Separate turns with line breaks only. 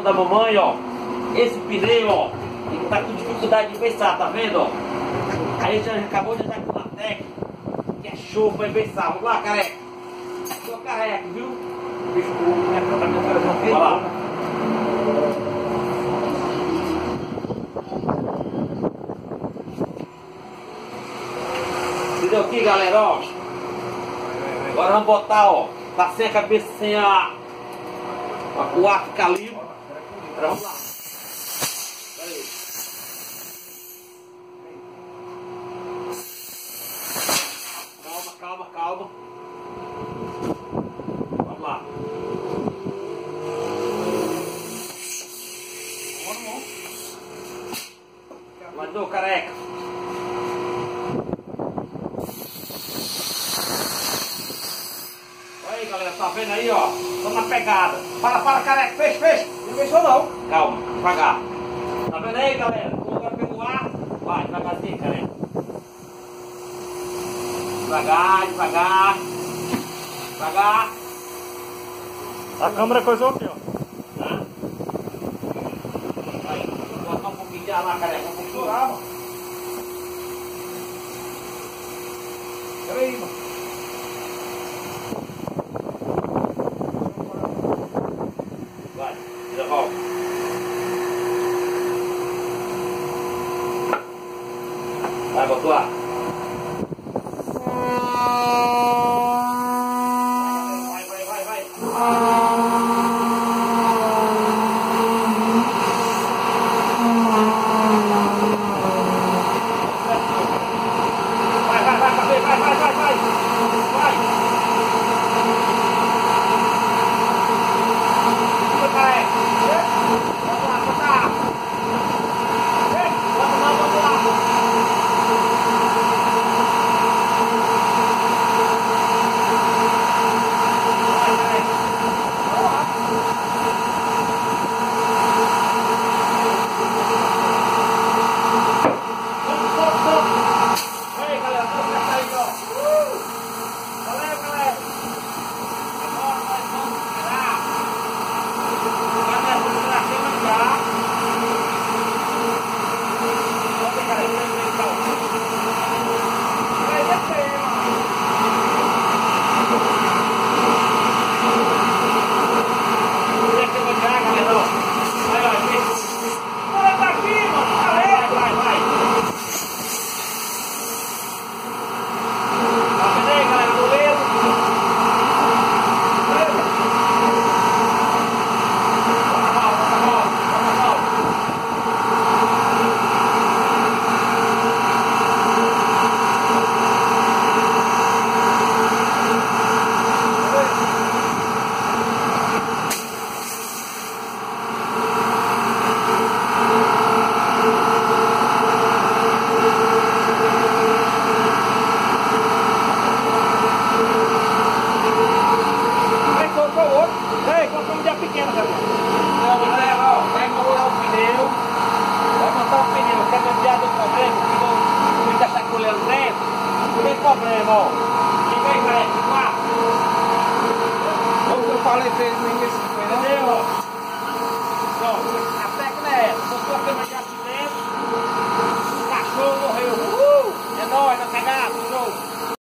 Da mamãe, ó. Esse pneu, ó. Ele tá com dificuldade de pensar, tá vendo, ó? Aí gente acabou de entrar com uma técnica que é show pra pensar. Vamos lá, careca. Só carrega, viu? Vai lá. Entendeu aqui, galera, ó? Agora vamos botar, ó. Tá sem a cabeça, sem a... O ar ficar limpo. Agora vamos lá. Calma, calma, calma. Vamos lá. Mandou, careca. Olha aí, galera, tá vendo aí, ó? Tô na pegada. Para, para, careca, fecha, fecha.
Não fechou não.
Calma, devagar. Tá vendo aí, galera? Agora pegou ar? Vai, devagarzinho, careca. Devagar, devagar. Devagar.
A câmera coisou aqui, ó.
Tá? Vai, botar um pouquinho de ar lá. Um pouquinho.
Estourar, mano. Peraí, mano.
Vai, já volta. Vai. Vai, vai, vai, vai. Vai, problema, se não está colhendo tempo, não tem problema, ó. Ninguém merece lá. Eu falei pra
ele no início, entendeu?
Então,
a técnica
é essa, se